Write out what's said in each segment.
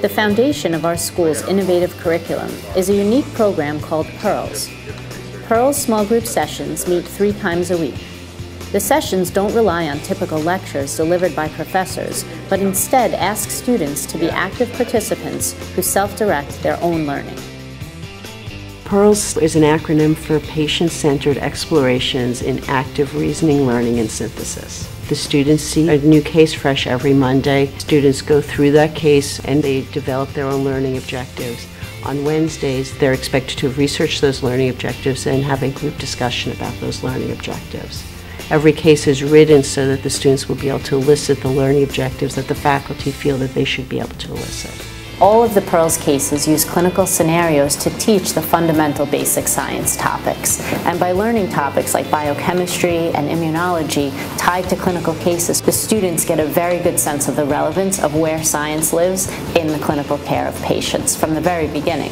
The foundation of our school's innovative curriculum is a unique program called PEARLS. PEARLS small group sessions meet three times a week. The sessions don't rely on typical lectures delivered by professors, but instead ask students to be active participants who self-direct their own learning. PEARLS is an acronym for Patient-Centered Explorations in Active Reasoning, Learning, and Synthesis. The students see a new case fresh every Monday. Students go through that case and they develop their own learning objectives. On Wednesdays, they're expected to research those learning objectives and have a group discussion about those learning objectives. Every case is written so that the students will be able to elicit the learning objectives that the faculty feel that they should be able to elicit. All of the PEARLS cases use clinical scenarios to teach the fundamental basic science topics. And by learning topics like biochemistry and immunology tied to clinical cases, the students get a very good sense of the relevance of where science lives in the clinical care of patients from the very beginning.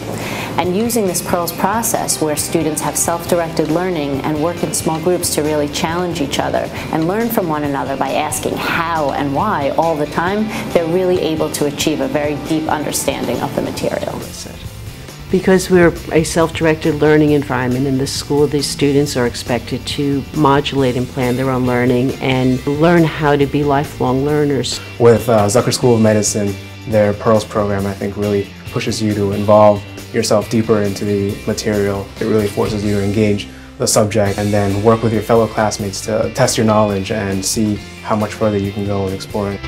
And using this PEARLS process where students have self-directed learning and work in small groups to really challenge each other and learn from one another by asking how and why all the time, they're really able to achieve a very deep understanding understanding of the material. Because we're a self-directed learning environment in the school, these students are expected to modulate and plan their own learning and learn how to be lifelong learners. With uh, Zucker School of Medicine, their PEARLS program I think really pushes you to involve yourself deeper into the material. It really forces you to engage the subject and then work with your fellow classmates to test your knowledge and see how much further you can go in exploring.